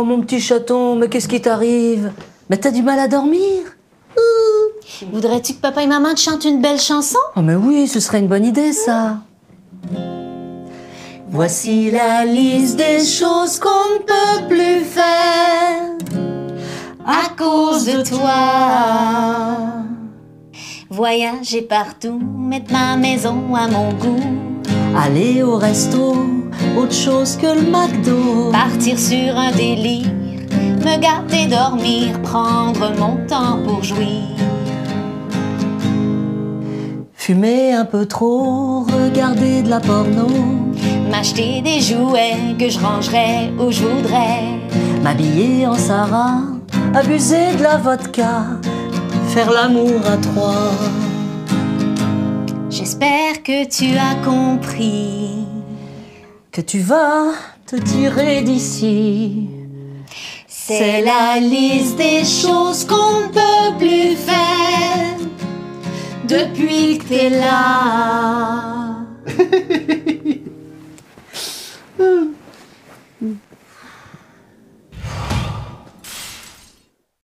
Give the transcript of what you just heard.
Oh, mon petit chaton, mais qu'est-ce qui t'arrive? Mais t'as du mal à dormir? Voudrais-tu que papa et maman te chantent une belle chanson? Oh, mais oui, ce serait une bonne idée, ça. Voici la liste des choses qu'on ne peut plus faire à cause de toi. Voyager partout, mettre ma maison à mon goût. Aller au resto, autre chose que le McDo. Partir sur un délire, me garder, dormir, prendre mon temps pour jouir. Fumer un peu trop, regarder de la porno. M'acheter des jouets que je rangerais où je voudrais. M'habiller en Sarah, abuser de la vodka, faire l'amour à trois. J'espère que tu as compris que tu vas te tirer d'ici. C'est la liste des choses qu'on ne peut plus faire depuis que t'es là.